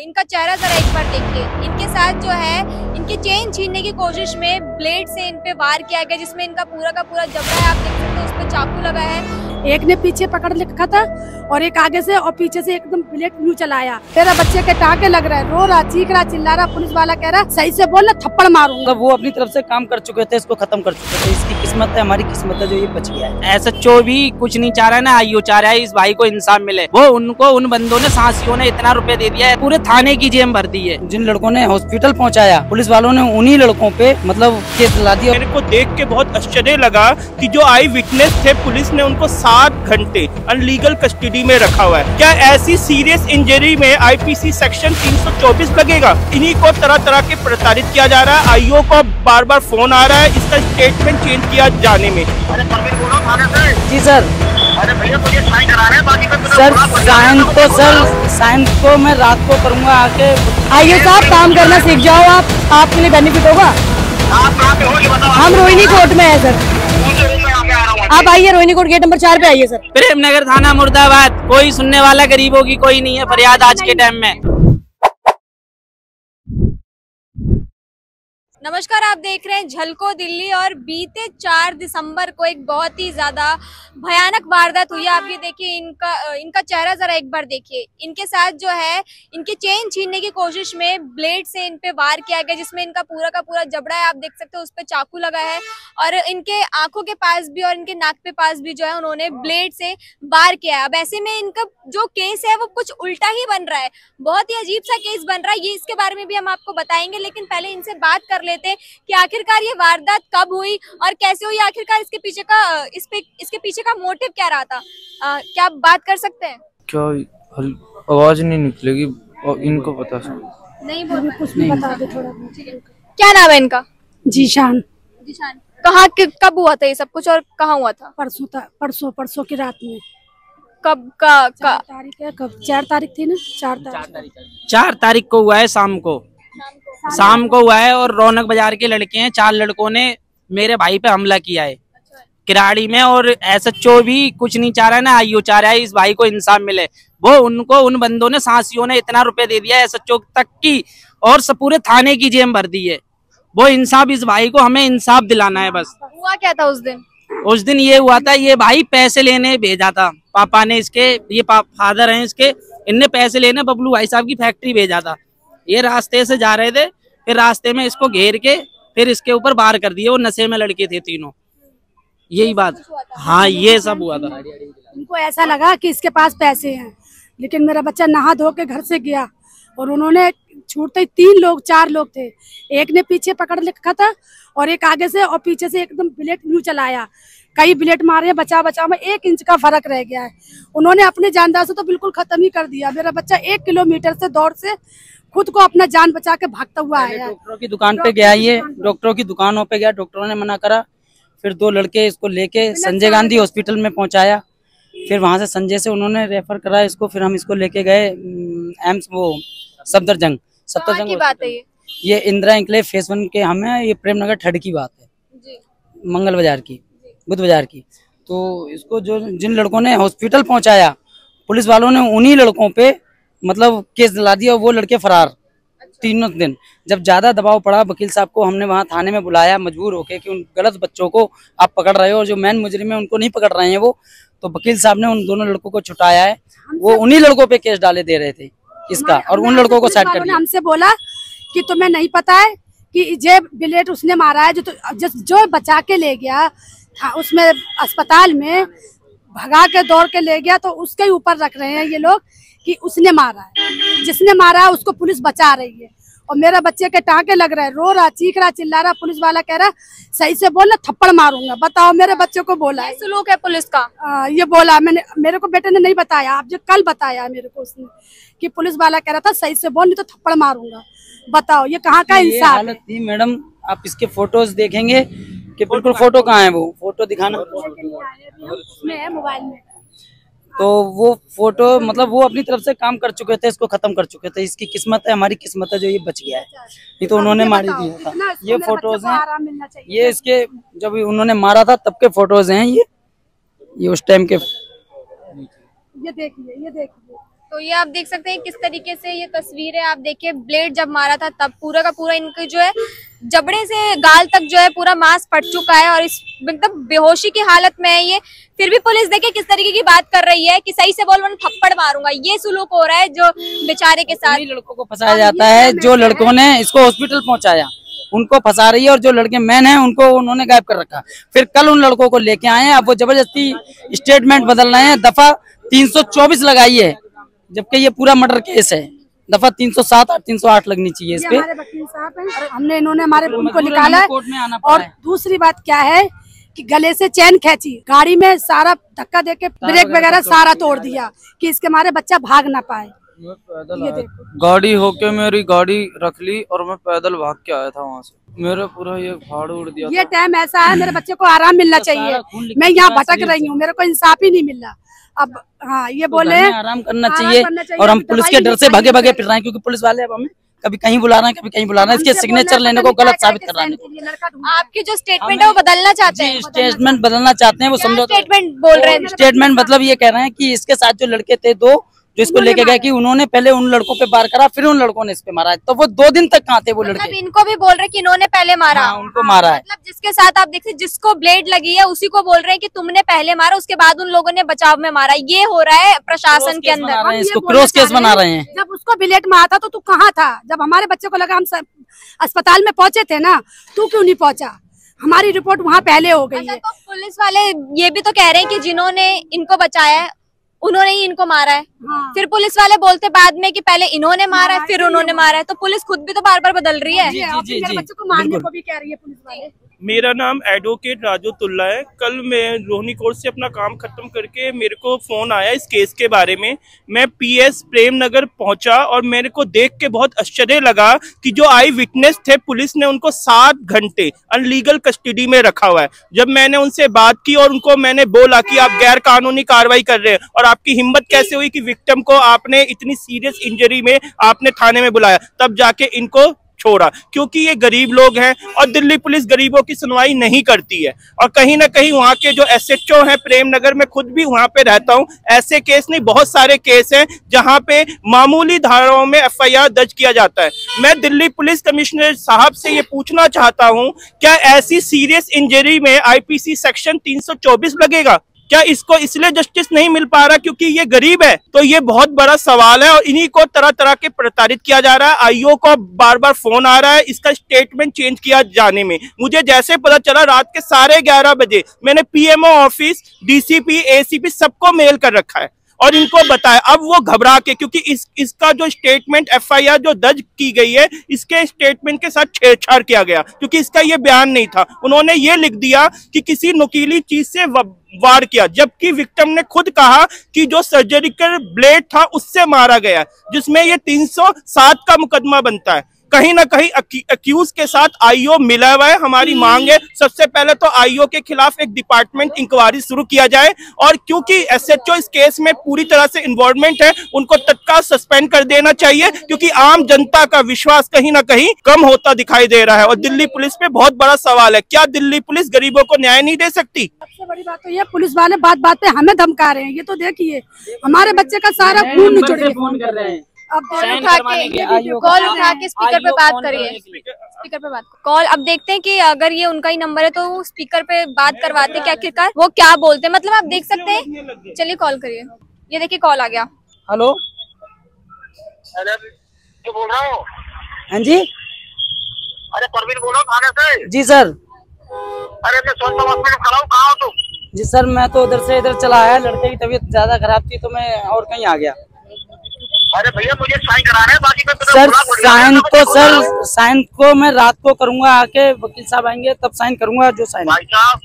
इनका चेहरा जरा एक बार देखिए। इनके साथ जो है, इनकी चेन छीनने की कोशिश में ब्लेड से इन पे वार किया गया, जिसमें इनका पूरा का पूरा जबड़ा है, आप देख सकते हो, उस पर चाकू लगा है। एक ने पीछे पकड़ रखा था और एक आगे से और पीछे से एकदम ब्लेड यूँ चलाया। मेरा बच्चे के टाके लग रहा है। रो रहा चीख रहा चिल्ला रहा पुलिस वाला कह रहा सही से बोल ना थप्पड़ मारूँगा। वो अपनी तरफ़ से काम कर चुके थे इसको खत्म कर चुके थे। इसकी किस्मत है हमारी किस्मत है जो ये बच गया है। एस एच भी कुछ नहीं चाह रहा है ना आईओ चाह रहा है इस भाई को इंसाफ मिले। वो उनको उन बंदों ने सांसियों ने इतना रुपए दे दिया है पूरे थाने की जेम भर दी है। जिन लड़कों ने हॉस्पिटल पहुँचाया पुलिस वालों ने उन्हीं लड़कों पे मतलब केस ला दिया। मेरे को देख के बहुत आश्चर्य लगा की जो आई विटनेस थे पुलिस ने उनको सात घंटे अनलीगल कस्टडी में रखा हुआ है। क्या ऐसी सीरियस इंजरी में आईपीसी सेक्शन 324 लगेगा? इन्हीं को तरह तरह के प्रताड़ित किया जा रहा है। आईओ को बार बार फ़ोन आ रहा है इसका स्टेटमेंट चेंज किया जाने में। अरे परवीन बोलो थाने से। जी सर। अरे भैया तो ये साइन करा रहे हैं बाकी तो सर पूरा साइन तो सर साइन को मैं रात को करूँगा आके। आइए साहब काम करना सीख जाओ आप। आपके लिए बेनिफिट होगा। आप कहाँ पे हो ये बताओ। हम रोहिणी कोर्ट में है सर। आप आइए। रोहिणी कोट गेट नंबर चार पे आइए सर। प्रेमनगर थाना मुर्दाबाद। कोई सुनने वाला गरीबों की कोई नहीं है। फरियाद आज के टाइम में। नमस्कार, आप देख रहे हैं झलको दिल्ली और बीते चार दिसंबर को एक बहुत ही ज़्यादा भयानक वारदात हुई है। आप ये देखिए, इनका इनका चेहरा जरा एक बार देखिए। इनके साथ जो है, इनके चेन छीनने की कोशिश में ब्लेड से इन पे वार किया गया, जिसमें इनका पूरा का पूरा जबड़ा है, आप देख सकते हो, उस पे चाकू लगा है और इनके आँखों के पास भी और इनके नाक पे पास भी जो है, उन्होंने ब्लेड से वार किया है। अब ऐसे में इनका जो केस है, वो कुछ उल्टा ही बन रहा है। बहुत ही अजीब सा केस बन रहा है। ये इसके बारे में भी हम आपको बताएँगे, लेकिन पहले इनसे बात कर लेते हैं कि आखिरकार ये वारदात कब हुई और कैसे हुई आखिरकार इसके पीछे का इस पे इसके पीछे का मोटिव क्या रहा था? अ, क्या आप बात कर सकते हैं? क्या आवाज़ नहीं निकलेगी और इनको पता नहीं बोल कुछ भी बता दो थोड़ा क्या नाम है इनका? जीशान। जिशान। कहाँ कब हुआ था ये सब कुछ और कहाँ हुआ था? परसों था परसों परसों की रात में। कब का, का चार तारीख है कब? चार तारीख थी ना? चार तारीख। चार तारीख को हुआ है शाम को। शाम को हुआ है और रौनक बाज़ार के लड़के हैं चार लड़कों ने मेरे भाई पे हमला किया है। किराड़ी में और एस एच भी कुछ नहीं चाह रहा है ना आईओ चाह रहा है इस भाई को इंसाफ मिले। वो उनको उन बंदों ने सांसियों ने इतना रुपए दे दिया एस एच तक की और सब पूरे थाने की जेम भर दी है। वो इंसाफ इस भाई को हमें इंसाफ दिलाना है बस। हुआ क्या था उस दिन? उस दिन ये हुआ था ये भाई पैसे लेने भेजा था। पापा ने इसके ये फादर हैं इसके इनने पैसे लेने बबलू भाई साहब की फैक्ट्री भेजा था। ये रास्ते से जा रहे थे, फिर रास्ते में इसको घेर के, फिर इसके ऊपर बाहर कर दिए, वो नशे में लड़के थे तीनों। यही बात। हाँ ये सब हुआ था। उनको ऐसा लगा कि इसके पास पैसे हैं, लेकिन मेरा बच्चा नहा धो के घर से गया, और उन्होंने छूटते ही तीन लोग, चार लोग थे। एक ने पीछे पकड़ रखा था, और एक आगे से और पीछे से एकदम ब्लेड यूँ चलाया। कई ब्लेड मारे, बचा बचा, में एक इंच का फ़र्क रह गया है। उन्होंने अपने जानदार से तो बिल्कुल खत्म ही कर दिया। मेरा बच्चा एक किलोमीटर से दौड़ से खुद को अपना जान बचा के भागता हुआ आया। है डॉक्टरों की दुकान पे गया ये डॉक्टरों की दुकानों पे गया डॉक्टरों ने मना करा। फिर दो लड़के इसको लेके संजय गांधी हॉस्पिटल में पहुँचाया। फिर वहाँ से संजय से उन्होंने रेफर करा इसको फिर हम इसको लेके गए एम्स वो सफदरजंग। सफदरजंग बात है ये। इंदिरा इंकलेव फेस वन के हमें ये प्रेमनगर ठड की बात है। मंगल बाज़ार की बुद्ध बाज़ार की। तो इसको जो जिन लड़कों ने हॉस्पिटल पहुँचाया पुलिस वालों ने उन्हीं लड़कों पे मतलब केस दिला दिया और वो लड़के फरार। तीनों दिन। जब ज़्यादा दबाव पड़ा वकील साहब को हमने वहाँ थाने में बुलाया मजबूर होके कि उन गलत बच्चों को आप पकड़ रहे हो और जो मैन मुजरिम है उनको नहीं पकड़ रहे हैं वो तो वकील साहब ने उन दोनों लड़कों को छुटाया है। वो उन्हीं लड़कों पे केस डाले दे रहे थे इसका और उन लड़कों को साइड कर दिया। हमसे बोला कि तुम्हें नहीं पता है कि जे ब्लेड उसने मारा है जो तो जो बचा के ले गया उसमें अस्पताल में भगा के दौड़ के ले गया तो उसके ऊपर रख रहे हैं ये लोग। कि उसने मारा है। जिसने मारा है उसको पुलिस बचा रही है। और मेरे बच्चे के टाके लग रहे हैं। रो रहा चीख रहा चिल्ला रहा पुलिस वाला कह रहा सही से बोल ना थप्पड़ मारूँगा। बताओ मेरे बच्चे को बोला है। ये सलूक है पुलिस का? आ, ये बोला मैंने मेरे को बेटे ने नहीं बताया। आप जो कल बताया मेरे को उसने कि पुलिस वाला कह रहा था सही से बोल नहीं तो थप्पड़ मारूँगा। बताओ ये कहाँ का ये इंसाफ हालत थी मैडम आप इसके फ़ोटोज़ देखेंगे कि बिल्कुल फ़ोटो कहाँ है वो? फ़ोटो दिखाना। उसमें है मोबाइल में। तो वो फ़ोटो मतलब वो अपनी तरफ़ से काम कर चुके थे इसको खत्म कर चुके थे इसकी किस्मत है हमारी किस्मत है जो ये बच गया है। नहीं तो उन्होंने मारी ही दिया था। ये फ़ोटोज़ हैं। ये इसके जब उन्होंने मारा था तब के फ़ोटोज़ हैं ये। ये उस टाइम के ये देखिए ये देखिए। तो ये आप देख सकते हैं किस तरीके से ये तस्वीर है। आप देखिए ब्लेड जब मारा था तब पूरा का पूरा इनके जो है जबड़े से गाल तक जो है पूरा मांस फट चुका है और इस एकदम बेहोशी की हालत में है ये। फिर भी पुलिस देखिए किस तरीके की बात कर रही है कि सही से बोल मैं थप्पड़ मारूँगा। ये सुलूक हो रहा है जो बेचारे के साथ। लड़कों को फंसाया जाता है। जो लड़कों ने इसको हॉस्पिटल पहुँचाया उनको फंसा रही है और जो लड़के मैन हैं उनको उन्होंने गायब कर रखा। फिर कल उन लड़कों को लेके आए हैं। अब वो ज़बरदस्ती स्टेटमेंट बदल रहे हैं। दफ़ा 324 लगाई है। जबकि ये पूरा मर्डर केस है। दफ़ा 307 और 308 लगनी चाहिए इस पे। हमारे वकील साहब हैं। हमने इन्होंने हमारे उनको निकाला है। कोर्ट में आना पड़ा और दूसरी बात क्या है कि गले से चैन खेची गाड़ी में सारा धक्का देके ब्रेक वगैरह सारा तोड़ दिया कि इसके हमारे बच्चा भाग ना पाए। गाड़ी होके मेरी गाड़ी रख ली और मैं पैदल भाग के आया था वहाँ से। मेरा पूरा ये फाड़ उड़ दिया ये टाइम ऐसा है मेरे बच्चे को आराम मिलना चाहिए। मैं यहाँ भटक रही हूँ मेरे को इंसाफ ही नहीं मिल रहा। अब हाँ ये तो बोले आराम करना चाहिए करना चाहिए, और हम पुलिस के डर से भागे भागे फिर रहे हैं क्योंकि पुलिस वाले अब हमें कभी कहीं बुला रहे हैं कभी कहीं बुला रहे हैं। इसके सिग्नेचर लेने को गलत साबित कर रहे हैं। रहा है। आपकी जो स्टेटमेंट है वो बदलना चाहते हैं स्टेटमेंट बदलना चाहते हैं। वो समझो स्टेटमेंट बोल रहे हैं? स्टेटमेंट मतलब ये कह रहे हैं की इसके साथ जो लड़के थे दो जो इसको लेके गए कि उन्होंने पहले उन लड़कों पे बार करा फिर उन लड़कों ने इस पे मारा। है। तो वो दो दिन तक कहाँ थे वो मतलब लड़के? इनको भी बोल रहे कि इन्होंने पहले मारा। हाँ, उनको मारा है। मतलब जिसके साथ आप देखते जिसको ब्लेड लगी है उसी को बोल रहे हैं कि तुमने पहले मारा उसके बाद उन लोगों ने बचाव में मारा। ये हो रहा है प्रशासन के अंदर। हम इसको क्रॉस केस बना रहे हैं। जब उसको बिलेट में आता तो तू कहाँ था? जब हमारे बच्चे को लगा हम अस्पताल में पहुँचे थे ना तू क्यों नहीं पहुँचा? हमारी रिपोर्ट वहाँ पहले हो गई अच्छा है। तो पुलिस वाले ये भी तो कह रहे हैं कि जिन्होंने इनको बचाया है उन्होंने ही इनको मारा है। हाँ। फिर पुलिस वाले बोलते बाद में कि पहले इन्होंने मारा है फिर उन्होंने मारा है। तो पुलिस खुद भी तो बार बार बदल रही है। जी, जी, जी, जी, बच्चों को मारने को भी कह रही है पुलिस वाले। मेरा नाम एडवोकेट राजू तुल्ला है। कल मैं रोहनी कोर्ट से अपना काम खत्म करके मेरे को फ़ोन आया इस केस के बारे में। मैं पीएस प्रेम नगर पहुँचा और मेरे को देख के बहुत आश्चर्य लगा कि जो आई विटनेस थे, पुलिस ने उनको सात घंटे अनलीगल कस्टडी में रखा हुआ है। जब मैंने उनसे बात की और उनको मैंने बोला कि आप गैर कानूनी कार्रवाई कर रहे हैं और आपकी हिम्मत कैसे हुई कि विक्टम को आपने इतनी सीरियस इंजरी में आपने थाने में बुलाया, तब जाके इनको छोड़ा क्योंकि ये गरीब लोग हैं और दिल्ली पुलिस गरीबों की सुनवाई नहीं करती है। और कहीं ना कहीं वहाँ के जो एस एच ओ हैं प्रेम नगर में खुद भी वहाँ पे रहता हूँ। ऐसे केस नहीं, बहुत सारे केस हैं जहाँ पे मामूली धाराओं में एफआईआर दर्ज किया जाता है। मैं दिल्ली पुलिस कमिश्नर साहब से ये पूछना चाहता हूँ, क्या ऐसी सीरियस इंजरी में आईपीसी सेक्शन 324 लगेगा? क्या इसको इसलिए जस्टिस नहीं मिल पा रहा क्योंकि ये गरीब है? तो ये बहुत बड़ा सवाल है और इन्हीं को तरह तरह के प्रताड़ित किया जा रहा है। आईओ को बार बार फ़ोन आ रहा है इसका स्टेटमेंट चेंज किया जाने में। मुझे जैसे पता चला रात के साढ़े ग्यारह बजे मैंने पीएमओ ऑफ़िस डीसीपी एसीपी सबको मेल कर रखा है। और इनको बताया। अब वो घबरा के, क्योंकि इस, इसका जो स्टेटमेंट एफआईआर जो दर्ज की गई है, इसके स्टेटमेंट के साथ छेड़छाड़ किया गया, क्योंकि इसका ये बयान नहीं था। उन्होंने ये लिख दिया कि किसी नुकीली चीज़ से वार किया, जबकि विक्टिम ने खुद कहा कि जो सर्जरिकल ब्लेड था, उससे मारा गया, जिसमें ये 307 का मुकदमा बनता है। कहीं ना कहीं अक्यूज के साथ आईओ मिला हुआ है हमारी मांग है सबसे पहले तो आईओ के खिलाफ एक डिपार्टमेंट इंक्वायरी शुरू किया जाए और क्योंकि एसएचओ इस केस में पूरी तरह से इन्वॉल्वमेंट है उनको तत्काल सस्पेंड कर देना चाहिए क्योंकि आम जनता का विश्वास कहीं ना कहीं कम होता दिखाई दे रहा है। और दिल्ली पुलिस पे बहुत बड़ा सवाल है क्या दिल्ली पुलिस गरीबों को न्याय नहीं दे सकती? सबसे बड़ी बात तो ये पुलिस वाले बात बात पे हमें धमका रहे हैं ये तो देखिए हमारे बच्चे का सारा खून निचुड़ गया। फ़ोन कर रहे हैं। अब कॉल उठा के कॉल उठा के स्पीकर पे बात करिए। स्पीकर पे बात कॉल अब देखते हैं कि अगर ये उनका ही नंबर है तो स्पीकर पे बात करवाते हैं कि आखिरकार? वो क्या बोलते हैं? मतलब आप देख सकते हैं। चलिए कॉल करिए। ये देखिए कॉल आ गया। हेलो। बोल रहा हूँ। हाँ जी। अरे परवीन बोल रहा थाने से। जी सर। अरे मैं सोनपुर हॉस्पिटल खड़ा हूँ। कहाँ हो तुम? जी सर मैं तो उधर से इधर चला आया। लड़के की तबीयत ज़्यादा खराब थी तो मैं और कहीं आ गया। अरे भैया मुझे साइन कराना है बाकी मैं सर साइन तो रहा हूँ। सर साइन को मैं रात को करूँगा आके वकील साहब आएँगे तब साइन करूँगा जो साइन भाई साहब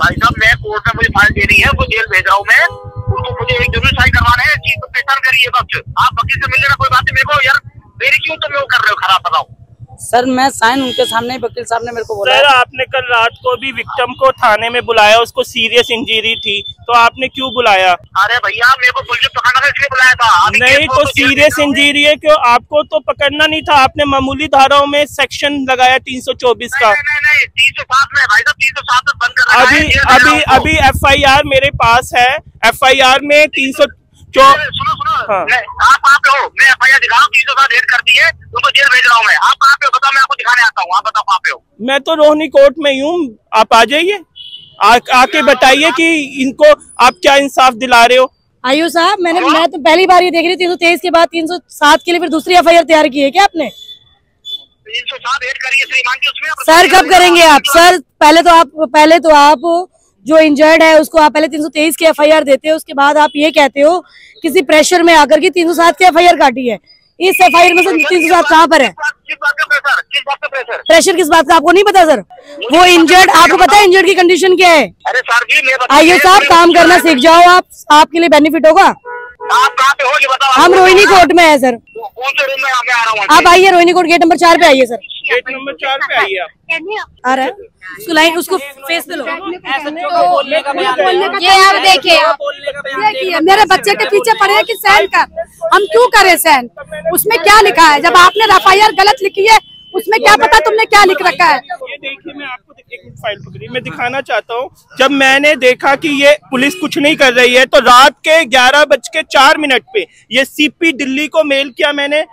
भाई साहब मैं कोर्ट में मुझे फ़ाइल देनी है वो जेल भेज रहा हूँ मैं। उनको मुझे एक ज़रूर साइन करवाना है चीज़ को पहचान करिए बस। आप वकील से मिल लेना कोई बात नहीं मेरे को यार मेरी क्यों तुम वो कर रहे हो खराब बताओ। सर मैं साइन उनके सामने वकील साहब ने मेरे को बोला सर आपने कल रात को भी विक्टिम को थाने में बुलाया उसको सीरियस इंजरी थी तो आपने क्यों बुलाया? अरे भैया मेरे को पुलिस पकड़ना था इसलिए बुलाया था। अभी नहीं को तो सीरियस इंजरी है क्यों? आपको तो पकड़ना नहीं था आपने मामूली धाराओं में सेक्शन लगाया 324 का। नहीं नहीं नहीं तीन सौ सात में भाई साहब तीन सौ सात में बंद कर रखा है, अभी अभी हूँ उसको। अभी एफआईआर मेरे पास है एफआईआर में 300 जो सुनो सुनो। हाँ। मैं आप कहाँ पे हो। मैं एफ़ आई आर दिखा रहा हूँ तीन सौ सात है। उनको जेल भेज रहा हूँ मैं। आप कहाँ पे हो? बताओ मैं आपको दिखाने आता हूँ। आप बताओ कहाँ पे हो? मैं तो रोहिणी कोर्ट में ही हूँ। आप आ जाइए। आके बताइए कि इनको आप क्या इंसाफ दिला रहे हो। आयु साहब मैंने मैं तो पहली बार ये देख रही तीन सौ तेईस के बाद तीन सौ सात के लिए फिर दूसरी एफ़ आई आर तैयार की है क्या आपने? तीन सौ सात करिए श्रीमान की उसमें सर कब करेंगे आप? सर पहले तो आप पहले तो आप जो इंजर्ड है उसको आप पहले 323 की एफआईआर देते हो उसके बाद आप ये कहते हो किसी प्रेशर में आकर के 307 की एफआईआर काटी है। इस एफआईआर में से 307 कहाँ पर है? किस बात का प्रेशर किस बात का प्रेशर प्रेशर किस बात का आपको नहीं पता सर वो इंजर्ड आपको पता है इंजर्ड की कंडीशन क्या है? अरे सर जी आइए साहब काम करना सीख जाओ आप आपके लिए बेनिफिट होगा? आप कहाँ पे हो ये बताओ हम रोहिणी कोर्ट में है सर। कौन से रूम में आगे आ रहा हूँ। आप आइए रोहिणी कोर्ट गेट नंबर चार पे आइए सर। गेट नंबर चार पे आइए आप। आ रहा है। उसको लाइन उसको फेस पे लो। ये आप देखिए। देखिए मेरे बच्चे के पीछे पड़े हैं कि सहन कर। हम क्यों करें सहन? उसमें क्या लिखा है? जब आपने एफ़ गलत लिखी है उसमें क्या पता तुमने क्या लिख रखा है? ये देखिए, मैं आपको एक फ़ाइल पकड़ी। मैं दिखाना चाहता हूँ, जब मैंने देखा कि ये पुलिस कुछ नहीं कर रही है तो रात के ग्यारह बज के चार मिनट पे ये सीपी दिल्ली को मेल किया मैंने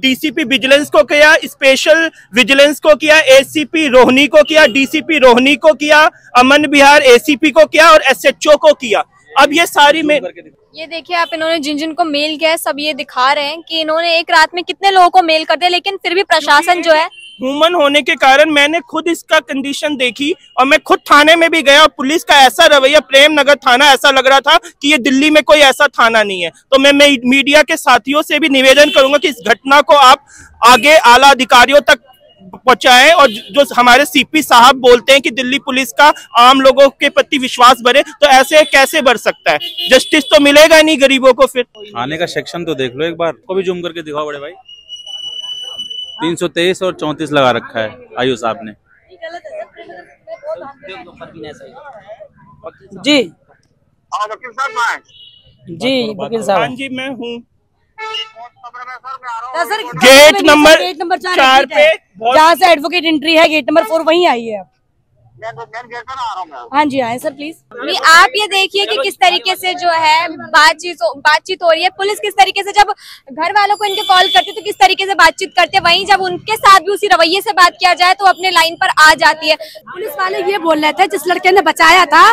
डीसीपी विजिलेंस को किया स्पेशल विजिलेंस को किया एसीपी रोहनी को किया डीसीपी रोहनी को किया अमन बिहार एसीपी को किया और एसएचओ को किया। अब ये सारी मेल ये देखिए आप इन्होंने जिन जिन को मेल किया है सब ये दिखा रहे हैं कि इन्होंने एक रात में कितने लोगों को मेल कर दिया लेकिन फिर भी प्रशासन जो है ह्यूमन होने के कारण मैंने खुद इसका कंडीशन देखी और मैं खुद थाने में भी गया और पुलिस का ऐसा रवैया प्रेम नगर थाना ऐसा लग रहा था कि ये दिल्ली में कोई ऐसा थाना नहीं है। तो मैं, मैं मीडिया के साथियों से भी निवेदन करूँगा कि इस घटना को आप आगे आला अधिकारियों तक पहुंचाएँ और जो हमारे सीपी साहब बोलते हैं कि दिल्ली पुलिस का आम लोगों के प्रति विश्वास बढ़े तो ऐसे कैसे बढ़ सकता है? जस्टिस तो मिलेगा नहीं गरीबों को फिर। आने का सेक्शन तो देख लो एक बार। को भी जूम करके दिखाओ बड़े भाई। तीन सौ तेईस और चौंतीस लगा रखा है आयु साहब ने। जी। हाँ वकील साहब जी वकील हाँ साहब जी मैं हूँ। खबर में सर मैं आ रहा हूँ sir gate number gate number चार है। पे जहाँ से एडवोकेट एंट्री है गेट नंबर फोर वहीं आई आप मैं मेन गेट पर आ रहा हूँ मैं हाँ जी आए सर प्लीज़ भी आप ये देखिए कि किस तरीके से जो है बातचीत बातचीत हो रही है। पुलिस किस तरीके से जब घर वालों को इनके कॉल करते तो किस तरीके से बातचीत करते हैं? वहीं जब उनके साथ भी उसी रवैये से बात किया जाए तो अपने लाइन पर आ जाती है। पुलिस वाले ये बोल रहे थे जिस लड़के ने बचाया था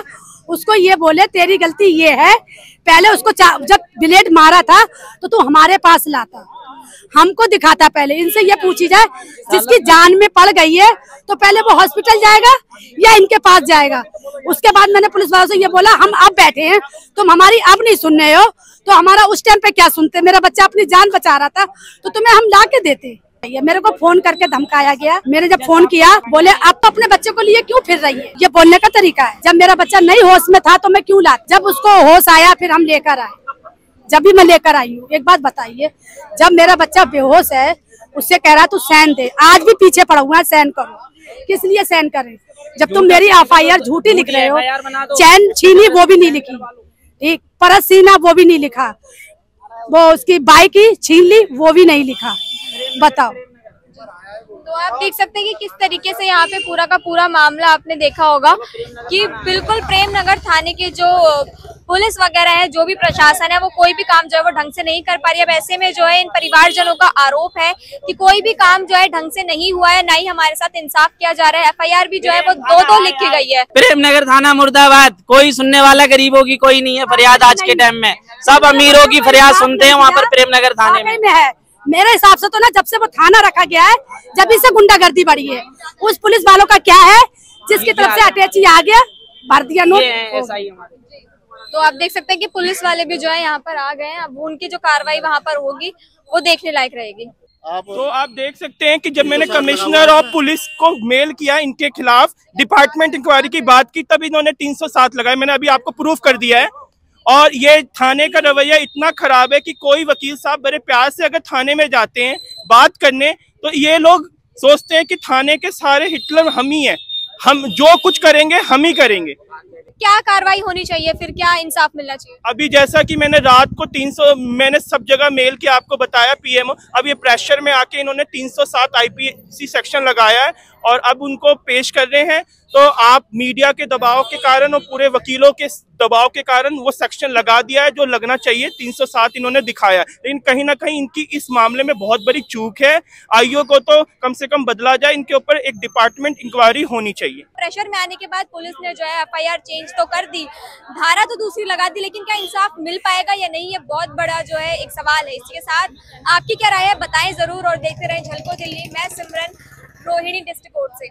उसको ये बोले, तेरी गलती ये है। पहले उसको जब ब्लेड मारा था तो तू हमारे पास लाता। हमको दिखाता पहले। इनसे ये पूछी जाए, जिसकी जान में पड़ गई है तो पहले वो हॉस्पिटल जाएगा या इनके पास जाएगा? उसके बाद मैंने पुलिस वालों से ये बोला, हम अब बैठे हैं। तुम हमारी अब नहीं सुन रहे हो। तो हमारा उस टाइम पे क्या सुनते? मेरा बच्चा अपनी जान बचा रहा था। तो तुम्हें हम ला के देते। ये मेरे को फ़ोन करके धमकाया गया। मैंने जब फ़ोन किया बोले आप तो अपने बच्चे को लिए क्यों फिर रही है? ये बोलने का तरीका है। जब मेरा बच्चा नहीं होश में था तो मैं क्यों ला जब उसको होश आया फिर हम लेकर आए। जब भी मैं लेकर आई हूँ एक बात बताइए जब मेरा बच्चा बेहोश है उससे कह रहा तू सैन दे। आज भी पीछे पड़ा हुआ है सैन करो किस लिए सैन करे? जब तुम मेरी एफ़ आई आर झूठी लिख रहे हो चैन छीनी वो भी नहीं लिखी। ठीक परस सीना वो भी नहीं लिखा। वो उसकी बाइक ही छीन ली वो भी नहीं लिखा। बताओ। तो आप देख सकते हैं कि किस तरीके से यहाँ पे पूरा का पूरा मामला आपने देखा होगा कि बिल्कुल प्रेम नगर थाने के जो पुलिस वगैरह है जो भी प्रशासन है वो कोई भी काम जो है वो ढंग से नहीं कर पा रही है। अब ऐसे में जो है इन परिवारजनों का आरोप है कि कोई भी काम जो है ढंग से नहीं हुआ है ना ही हमारे साथ इंसाफ किया जा रहा है। एफआईआर भी जो है वो दो दो लिख के गई है। प्रेम नगर थाना मुर्दाबाद कोई सुनने वाला गरीबों की कोई नहीं है फरियाद आज के टाइम में। सब अमीरों की फरियाद सुनते हैं वहाँ पर प्रेम नगर थाने में। में है। मेरे हिसाब से तो ना जब से वो थाना रखा गया है जब से गुंडागर्दी बढ़ी है। उस पुलिस वालों का क्या है? जिसकी तरफ़ से अटैची आ गया भारतीय नोट। ऐसा हमारे। तो आप देख सकते हैं कि पुलिस वाले भी जो है यहाँ पर आ गए हैं। अब उनकी जो कार्रवाई वहाँ पर होगी वो देखने लायक रहेगी। तो आप देख सकते हैं कि जब मैंने कमिश्नर ऑफ़ पुलिस को मेल किया इनके खिलाफ डिपार्टमेंट इंक्वायरी की बात की तब इन्होंने 307 लगाए। मैंने अभी आपको प्रूफ कर दिया है। और ये थाने का रवैया इतना खराब है कि कोई वकील साहब बड़े प्यार से अगर थाने में जाते हैं बात करने तो ये लोग सोचते हैं कि थाने के सारे हिटलर हम ही हैं। हम जो कुछ करेंगे हम ही करेंगे। क्या कार्रवाई होनी चाहिए? फिर क्या इंसाफ मिलना चाहिए? अभी जैसा कि मैंने रात को 300 मैंने सब जगह मेल किया आपको बताया पीएमओ अब ये प्रेशर में आके इन्होंने 307 आईपीसी सेक्शन लगाया है और अब उनको पेश कर रहे हैं तो आप मीडिया के दबाव के कारण और पूरे वकीलों के दबाव के कारण वो सेक्शन लगा दिया है, जो लगना चाहिए 307 इन्होंने दिखाया है। लेकिन कहीं ना कहीं इनकी इस मामले में बहुत बड़ी चूक है। आईओ को तो कम से कम बदला जाए, इनके ऊपर एक डिपार्टमेंट इंक्वायरी होनी चाहिए। प्रेशर में आने के बाद पुलिस ने जो है एफआईआर चेंज तो कर दी, धारा तो दूसरी लगा दी, लेकिन क्या इंसाफ मिल पाएगा या नहीं, ये बहुत बड़ा जो है एक सवाल है। इसके साथ आपकी क्या राय है, बताएँ ज़रूर और देखते रहें झलको दिल्ली मैं सिमरन रोहिणी डिस्ट्रिक्ट कोर्ट से